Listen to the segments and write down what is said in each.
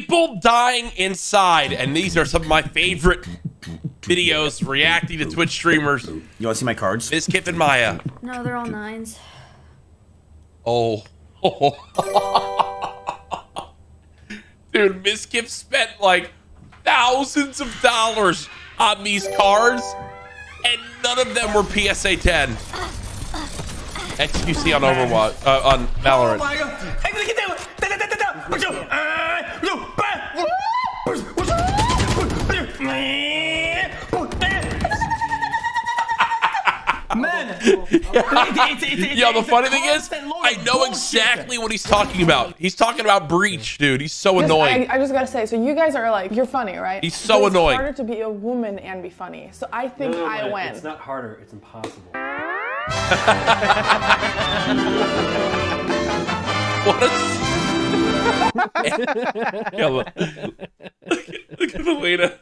people dying inside, and these are some of my favorite videos reacting to Twitch streamers. You want to see my cards? Miss Kip and Maya. No, they're all nines. Oh. Dude, Miss Kip spent like thousands of dollars on these cards, and none of them were PSA 10. XQC on Overwatch, uh, on Valorant. Man, Yo, the funny thing is, I know exactly what he's talking about. He's talking about Breach, dude. He's so annoying. I, I just gotta say, so you guys are like, you're funny, right? He's so But it's annoying. harder to be a woman and be funny. So I think No, no, I no, win. It's not harder, it's impossible. What a. Yo, look, look at Melina.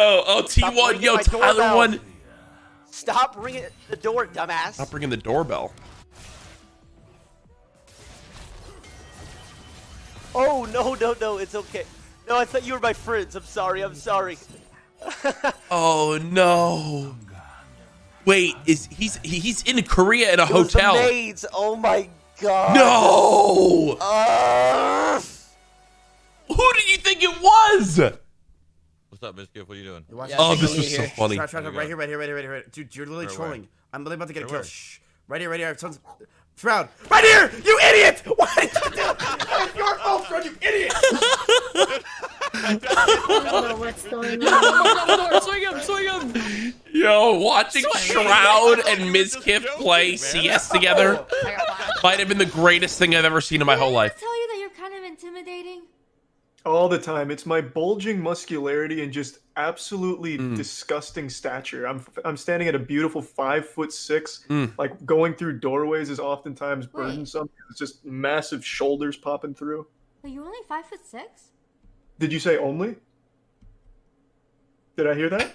Yo, oh T1, yo my Tyler doorbell. one. Stop ringing the door, dumbass. Stop ringing the doorbell. Oh no no no! It's okay. No, I thought you were my friends. I'm sorry. I'm sorry. Oh no. Wait, is he's he's in Korea in a It hotel? The maids. Oh my god. No. Uh, Who did you think it was? What's up, Miss Gift? What are you doing? Oh, this was so funny. Try, try, try, right here, right here, right here, right here, right here. Dude, you're literally Where, trolling. where? I'm literally about to get a Where, kill. where? Shh. Right here, right here. Someone's... Shroud. Right here! You idiot! Why did you do that? It's your fault, Shroud, you idiot! I don't know what's going on. swing him, swing him. Yo, watching Shroud and Ms. Kiff play CS together might have been the greatest thing I've ever seen in my whole life. ever tell you that you're kind of intimidating? All the time. It's my bulging muscularity and just absolutely Mm. disgusting stature. I'm I'm standing at a beautiful five foot six. Mm. Like going through doorways is oftentimes Wait. burdensome. It's just massive shoulders popping through. But you're only five foot six. Did you say only? Did I hear that?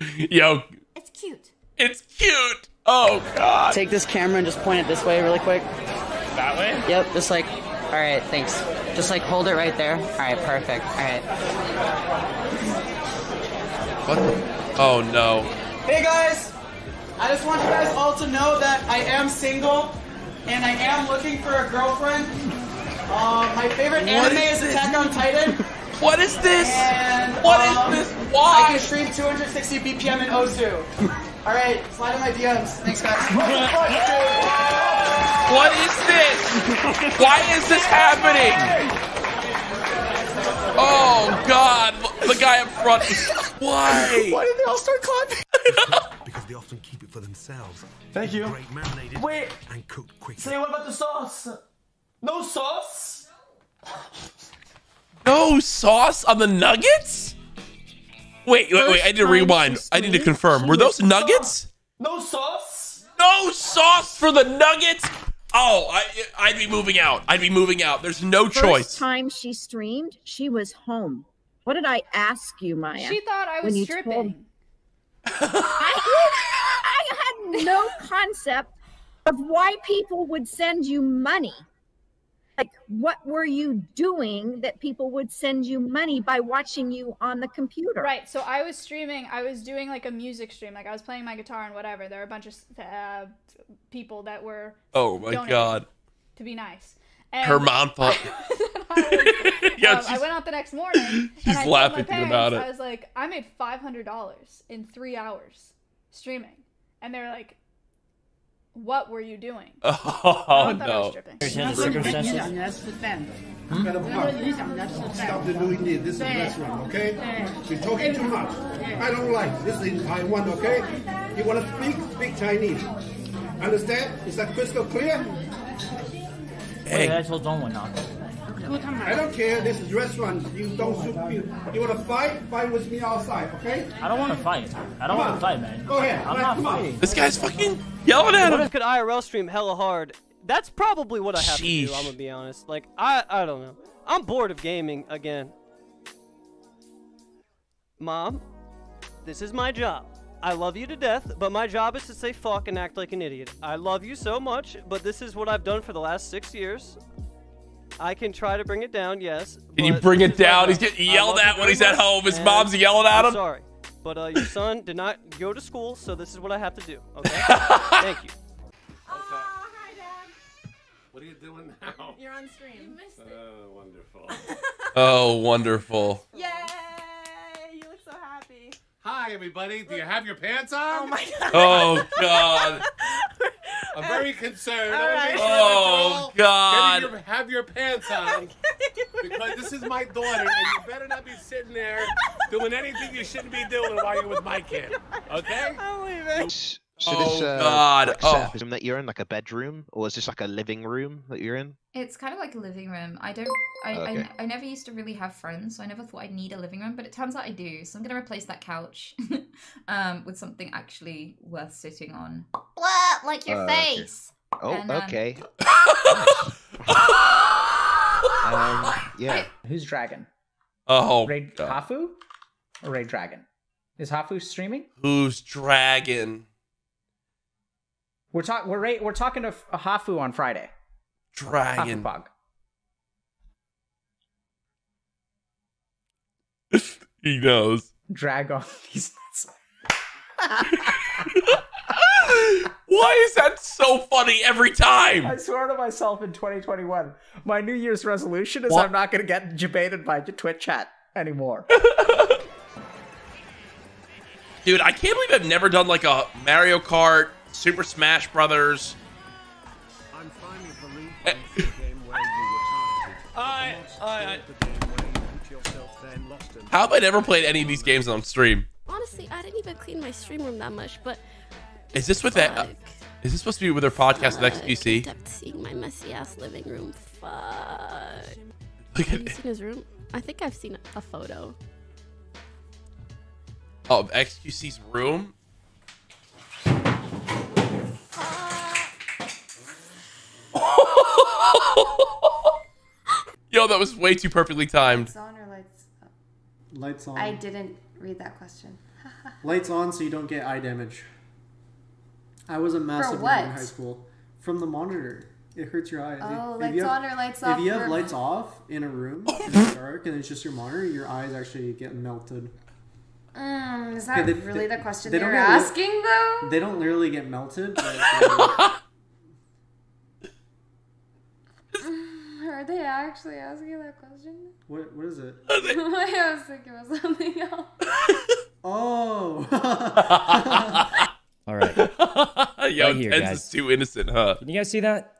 Yo, It's cute. it's cute. Oh god. Take this camera and just point it this way really quick. that way? Yep, just like, all right, thanks. Just like hold it right there. All right, perfect. All right. What the? Oh no. Hey guys, I just want you guys all to know that I am single and I am looking for a girlfriend. Uh, my favorite What anime is is? Attack on Titan. What is this? And What is um, this? Why? I can stream 260 BPM in Osu. All right, slide in my DMs. Thanks, guys. What is this? Why is this happening? Oh god, the guy up front. Why? Why did they all start clapping? because they often keep it for themselves. Thank you. Great marinated Wait, and cooked quickly. say what about the sauce? No sauce? No sauce on the nuggets? Wait, wait, wait. I need to rewind. I need to confirm. Were those nuggets? No sauce? No sauce for the nuggets? Oh, I, I'd be moving out. I'd be moving out. There's no First choice. time she streamed, she was home. What did I ask you, Maya? She thought I was you stripping. told- I, I had no concept of why people would send you money. Like, what were you doing that people would send you money by watching you on the computer? Right. So I was streaming. I was doing like a music stream. Like I was playing my guitar and whatever. There were a bunch of uh, people that were Oh my god. to be nice. And Her mom thought. Yeah, um, I went out the next morning. she's and I told laughing my about it. I was like, I made five hundred dollars in three hours streaming, and they were like, "What were you doing?" Oh, I Oh thought I was no. stripping. Hmm? Stop doing this. This is a restaurant, okay? You're talking too much. I don't like this in Taiwan, okay? You want to speak? Speak Chinese. Understand? Is that crystal clear? Hey, I don't care. This is restaurant. You don't shoot people. You want to fight? Fight with me outside, okay? I don't want to fight. I don't wanna fight, man. Go ahead. I'm Right, not come on. fighting. this guy's fucking yelling at What him. if could IRL stream hella hard? That's probably what I have to do. I'm gonna be honest. Like I, I don't know. I'm bored of gaming again. Mom, this is my job. I love you to death, but my job is to say fuck and act like an idiot. I love you so much, but this is what I've done for the last six years. I can try to bring it down, yes. Can you bring it down? He's getting yelled at when he's at home. His mom's yelling at I'm him. sorry, but uh, your son did not go to school, so this is what I have to do. Okay. Thank you. Oh, hi, Dad. What are you doing now? You're on stream. Oh, wonderful. Oh, wonderful. Yay! You look so happy. Hi, everybody. Do you have your pants on? Oh my god. Oh God. I'm very concerned. All I right. Oh, that you're all God. getting your- have your pants on. because this is my daughter, and you better not be sitting there doing anything you shouldn't be doing while you're with my kid. Okay? I'm leaving. So Oh, this, uh, God. Like Oh. setup that you're in like a bedroom, or is this like a living room that you're in? It's kind of like a living room. I don't. I, Okay. I, I never used to really have friends, so I never thought I'd need a living room. But it turns out I do. So I'm gonna replace that couch um, with something actually worth sitting on. Blah, like your Uh, okay. face. Oh, And, um, okay. um, yeah. Who's Dragon? Oh, Raid God. Hafu or Ray Dragon? Is Hafu streaming? Who's dragon? We're talking. We're ra- we're talking to F- uh, Hafu on Friday. Dragon. Hafupog. He knows. Dragon. He's Why is that so funny every time? I swear to myself in 2021, my New Year's resolution is What? I'm not going to get debated by Twitch chat anymore. Dude, I can't believe I've never done like a Mario Kart, Super Smash Brothers. I'm finally the lead the game where you were targeted. Alright, alright. The game where you put yourself then lost in How have I never played any of these games on stream? Honestly, I didn't even clean my stream room that much, but Is this with that? Uh, is this supposed to be with their podcast with XQC? kept seeing my messy ass living room. Fuck. Look Have at you seen his room? I think I've seen a photo. Oh, XQC's room. Yo, that was way too perfectly timed. Lights on or lights up? Lights on. I didn't read that question. Lights on so you don't get eye damage. I was a massive nerd in high school. From the monitor. It hurts your eyes. Oh, If lights you have- on or lights off If you have for- lights off in a room and it's dark and it's just your monitor, your eyes actually get melted. Mm, is Okay, that they- really they- the question they they, were asking, though? They don't literally get melted, but Are they actually asking that question? what what is it? I was thinking of something else. Oh. All right. Yo, Right here, Tens guys. is too innocent, huh? Can you guys see that?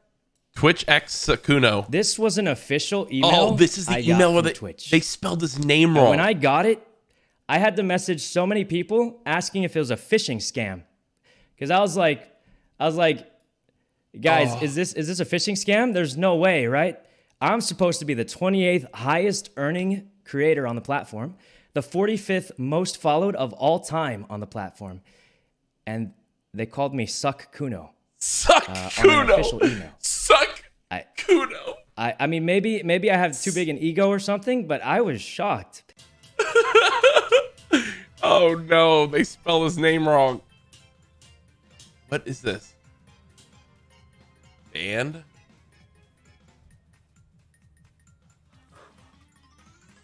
Twitch X Sakuno. This was an official oh, email. Oh, this is the I email where from they, Twitch. they spelled his name And wrong. when I got it, I had to message so many people asking if it was a phishing scam. Because I was like, I was like, guys, Oh. is this is this a phishing scam? There's no way, right? I'm supposed to be the 28th highest earning creator on the platform, the 45th most followed of all time on the platform. And they called me Suck Kuno. Suck uh, Kuno. official email. Suck I, Kuno. I, I mean, maybe maybe I have too big an ego or something, but I was shocked. Oh no, they spell his name wrong. What is this? Band?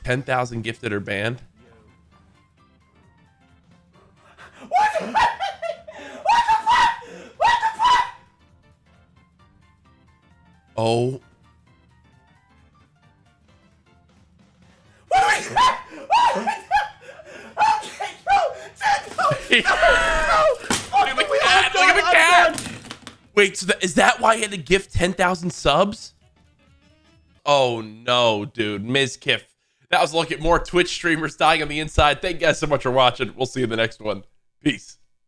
10,000 gifted or banned? What the fuck? What the fuck? What the fuck? Oh. What do we say? What do we Okay, bro. Ted, bro. Look at the cat! Look at the cat! Wait, so that, is that why he had to gift 10,000 subs? Oh no, dude. Ms. Kiff. That was a look at more Twitch streamers dying on the inside. Thank you guys so much for watching. We'll see you in the next one. Peace.